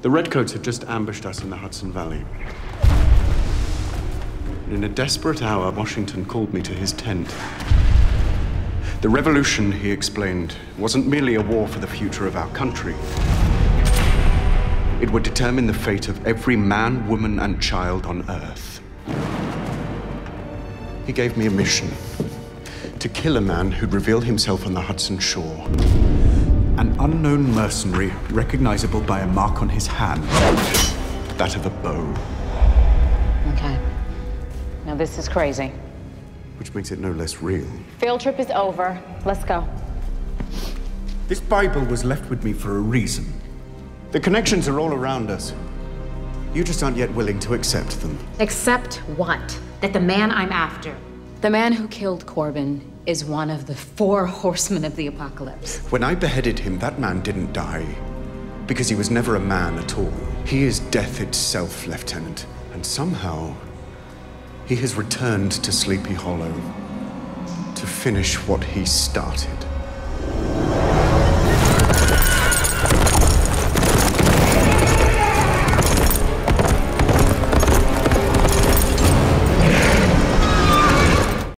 The Redcoats had just ambushed us in the Hudson Valley. In a desperate hour, Washington called me to his tent. The revolution, he explained, wasn't merely a war for the future of our country. It would determine the fate of every man, woman, and child on Earth. He gave me a mission to kill a man who'd reveal himself on the Hudson shore. An unknown mercenary, recognizable by a mark on his hand that of a bow. Okay. Now, this is crazy. Which makes it no less real. Field trip is over. Let's go. This Bible was left with me for a reason. The connections are all around us. You just aren't yet willing to accept them. Accept what? That the man I'm after, the man who killed Corbin, is one of the four horsemen of the apocalypse. When I beheaded him, that man didn't die. Because he was never a man at all. He is death itself, Lieutenant. And somehow, he has returned to Sleepy Hollow to finish what he started.